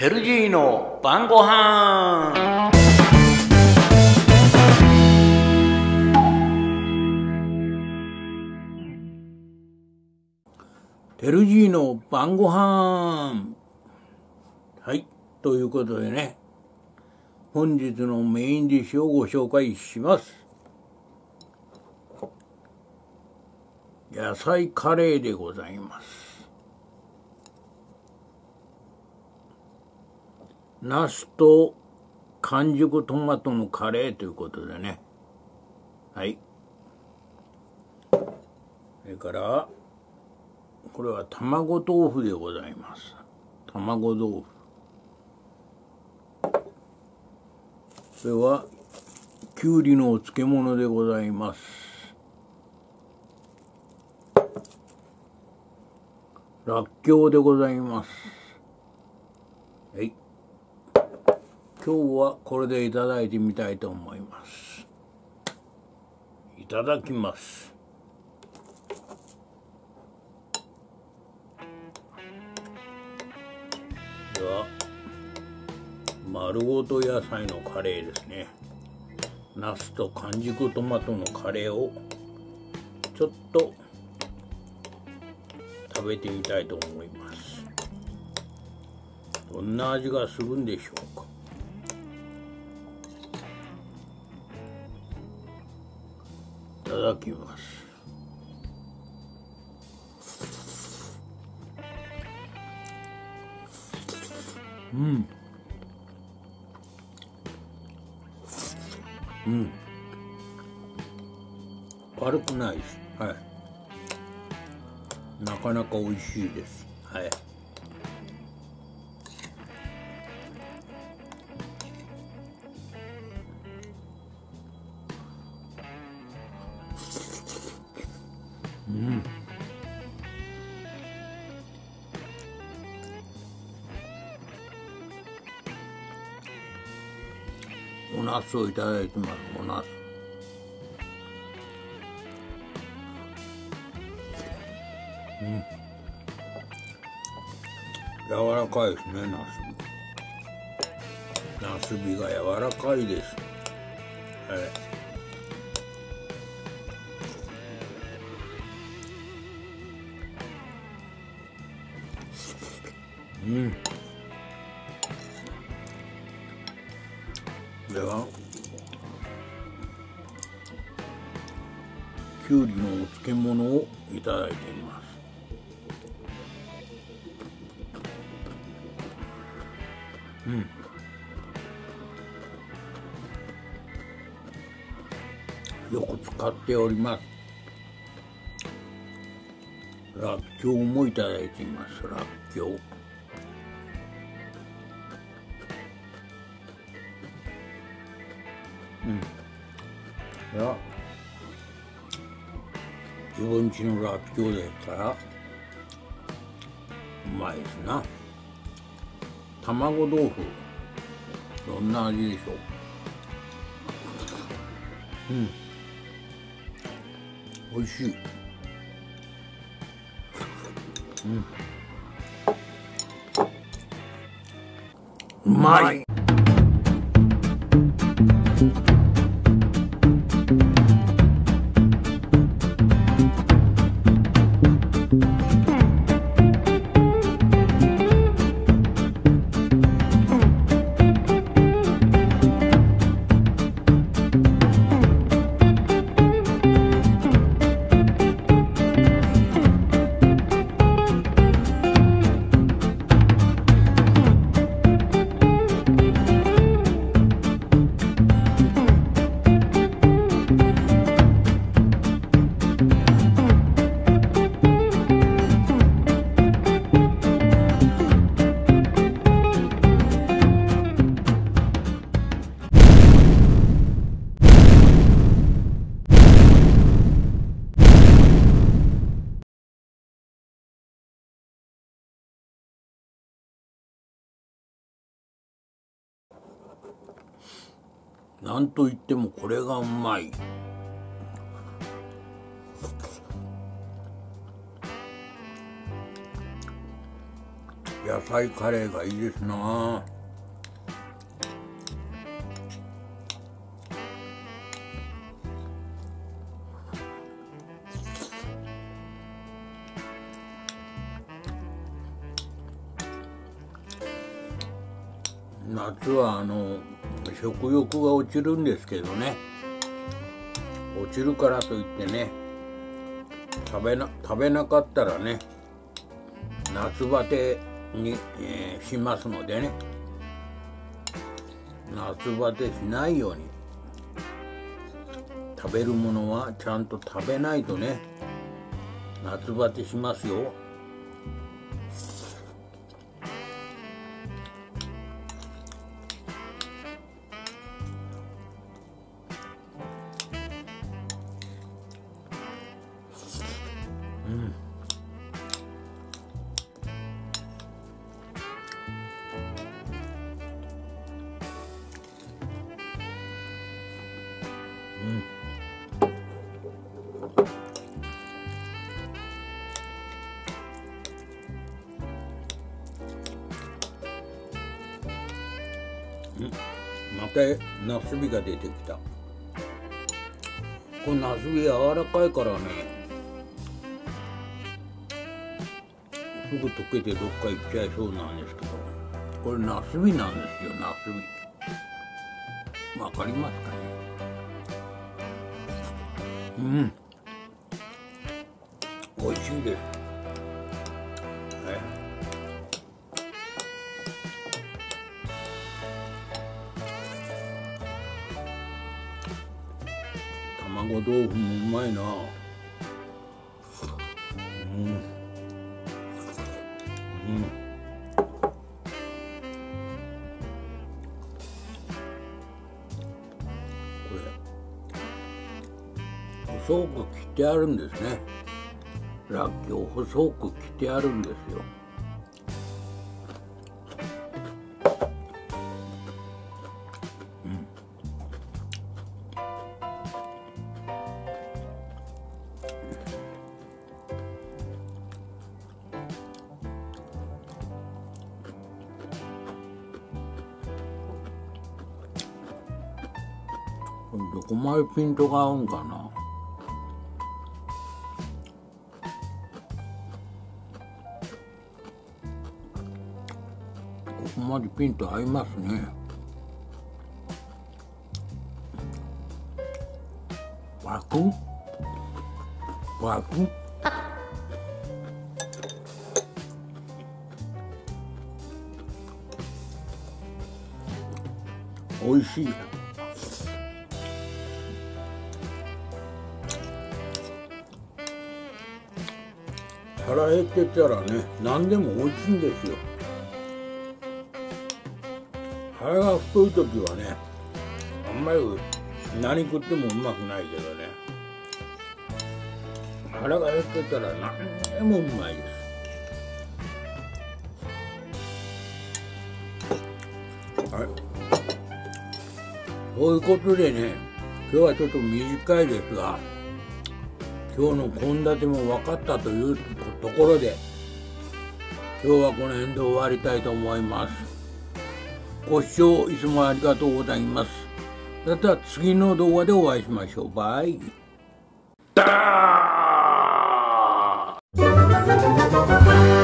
テルジーの晩ご飯。テルジーの晩ご飯。はいということでね。本日のメインディッシュをご紹介します。野菜カレーでございます。ナスと完熟トマトのカレーということでね。はい。それからこれは卵豆腐でございます。卵豆腐。それはきゅうりのお漬物でございます。らっきょうでございますはい今日はこれでいただいてみたいと思います。いただきます。では丸ごと野菜のカレーですね。ナスと完熟トマトのカレーをちょっと食べてみたいと思います。どんな味がするんでしょうか。ただきます。うん。うん。悪くないです。はい。なかなか美味しいです。はい。おナスをいただいてます。おナスうん。柔らかいですねナスビナスビが柔らかいです。はい。うん。ではきゅうりのお漬物をいただいてみます。うん。よく使っております。らっきょうもいただいています。らっきょういや自分家のらっきょうですからうまいですな。卵豆腐どんな味でしょう？うん。美味しい。うん。うまい。なんといってもこれがうまい。野菜カレーがいいですな。夏はあの食欲が落ちるんですけどね。落ちるからといってね食べな食べなかったらね夏バテに、えー、しますのでね。夏バテしないように。食べるものはちゃんと食べないとね夏バテしますよ。またナスビが出てきた。このナスビ柔らかいからね。すぐ溶けてどっか行っちゃいそうなんですけど。これナスビなんですよナスビわかりますかね。うん。美味しいです。卵豆腐もうまいな。うん。うん。これ細く切ってあるんですね。らっきょう細く切ってあるんですよ。どこまでピントが合うんかな。ここまでピント合いますね。ワク？ワク？美味しい腹減ってたらね何でも美味しいんですよ。腹が太い時はねあんまり何食ってもうまくないけどね。腹が減ってたら何でもうまいですはい。そういうことでね今日はちょっと短いですが今日の献立も分かったというところで今日はこの辺で終わりたいと思います。ご視聴いつもありがとうございます。また次の動画でお会いしましょう。バイ。ダー